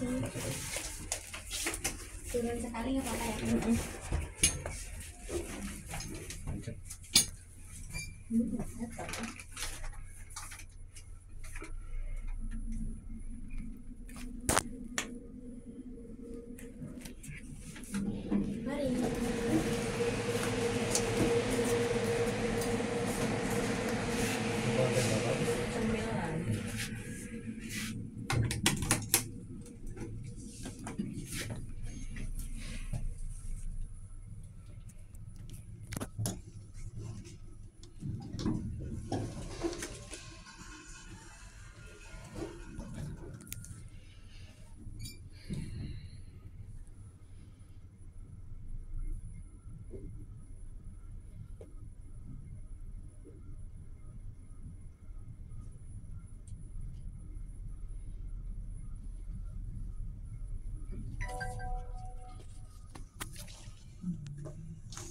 sini turun sekali nggak apa-apa ya mm -hmm. Mm -hmm.